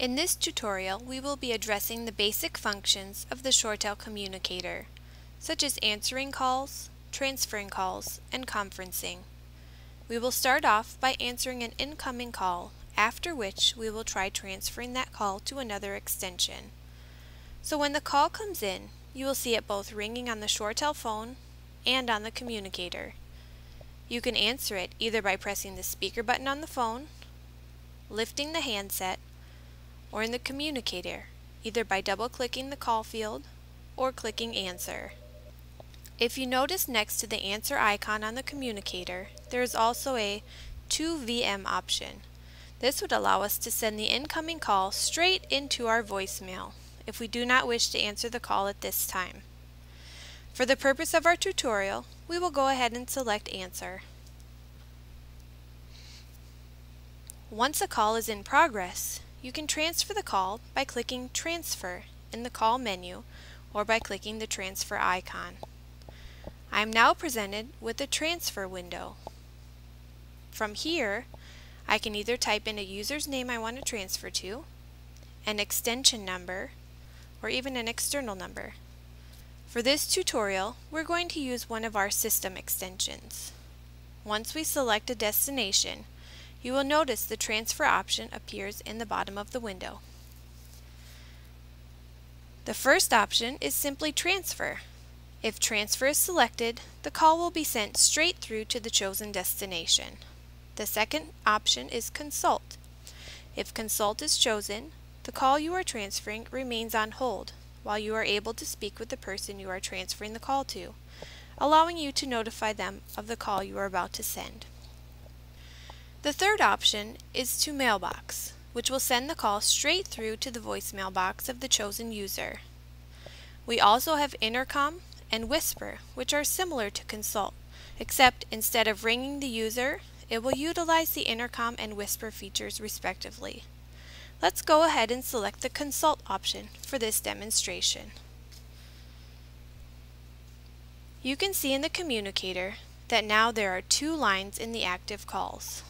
In this tutorial, we will be addressing the basic functions of the ShoreTel communicator, such as answering calls, transferring calls, and conferencing. We will start off by answering an incoming call, after which we will try transferring that call to another extension. So when the call comes in, you will see it both ringing on the ShoreTel phone and on the communicator. You can answer it either by pressing the speaker button on the phone, lifting the handset, or in the communicator, either by double-clicking the call field or clicking Answer. If you notice next to the Answer icon on the communicator, there is also a To VM option. This would allow us to send the incoming call straight into our voicemail if we do not wish to answer the call at this time. For the purpose of our tutorial, we will go ahead and select Answer. Once a call is in progress, you can transfer the call by clicking Transfer in the call menu or by clicking the transfer icon. I am now presented with the transfer window. From here, I can either type in a user's name I want to transfer to, an extension number, or even an external number. For this tutorial, we're going to use one of our system extensions. Once we select a destination, you will notice the transfer option appears in the bottom of the window. The first option is simply transfer. If transfer is selected, the call will be sent straight through to the chosen destination. The second option is consult. If consult is chosen, the call you are transferring remains on hold while you are able to speak with the person you are transferring the call to, allowing you to notify them of the call you are about to send. The third option is to mailbox, which will send the call straight through to the voicemail box of the chosen user. We also have intercom and whisper, which are similar to consult, except instead of ringing the user, it will utilize the intercom and whisper features respectively. Let's go ahead and select the consult option for this demonstration. You can see in the communicator that now there are two lines in the active calls.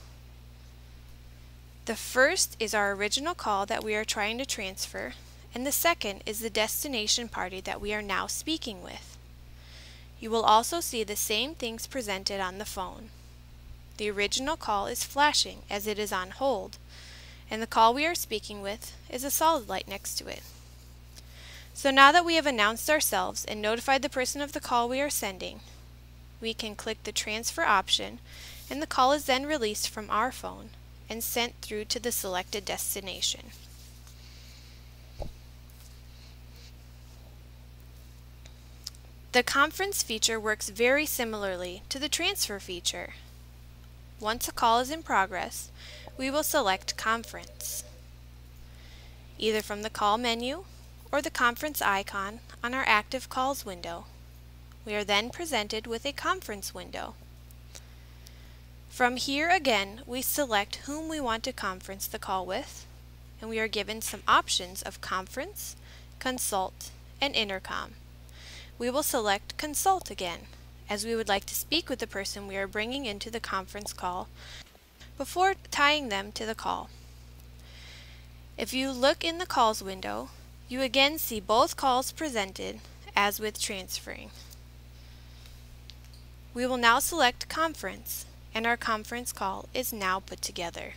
The first is our original call that we are trying to transfer, and the second is the destination party that we are now speaking with. You will also see the same things presented on the phone. The original call is flashing as it is on hold, and the call we are speaking with is a solid light next to it. So now that we have announced ourselves and notified the person of the call we are sending, we can click the transfer option and the call is then released from our phone and sent through to the selected destination. The conference feature works very similarly to the transfer feature. Once a call is in progress, we will select Conference, either from the Call menu or the Conference icon on our Active Calls window. We are then presented with a conference window. From here again, we select whom we want to conference the call with, and we are given some options of conference, consult, and intercom. We will select consult again, as we would like to speak with the person we are bringing into the conference call before tying them to the call. If you look in the calls window, you again see both calls presented as with transferring. We will now select conference and our conference call is now put together.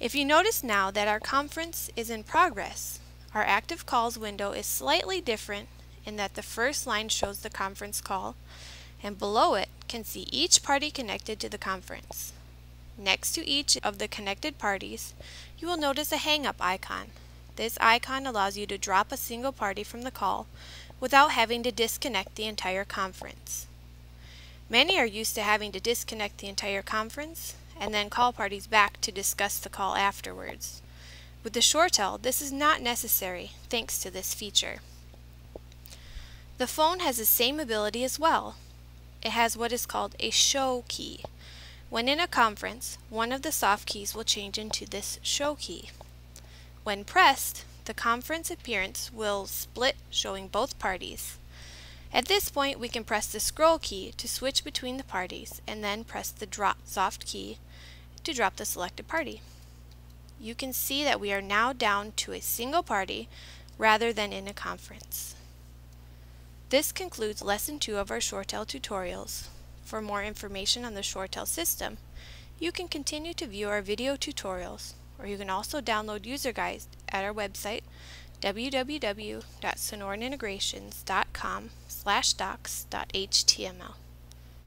If you notice now that our conference is in progress, our active calls window is slightly different in that the first line shows the conference call and below it can see each party connected to the conference. Next to each of the connected parties, you will notice a hang-up icon. This icon allows you to drop a single party from the call without having to disconnect the entire conference. Many are used to having to disconnect the entire conference and then call parties back to discuss the call afterwards. With the ShoreTel, this is not necessary thanks to this feature. The phone has the same ability as well. It has what is called a show key. When in a conference, one of the soft keys will change into this show key. When pressed, the conference appearance will split showing both parties. At this point, we can press the scroll key to switch between the parties and then press the drop soft key to drop the selected party. you can see that we are now down to a single party rather than in a conference. This concludes Lesson 2 of our ShoreTel tutorials. For more information on the ShoreTel system, you can continue to view our video tutorials, or you can also download user guides at our website www.sonoranintegrations.com slash docs.html.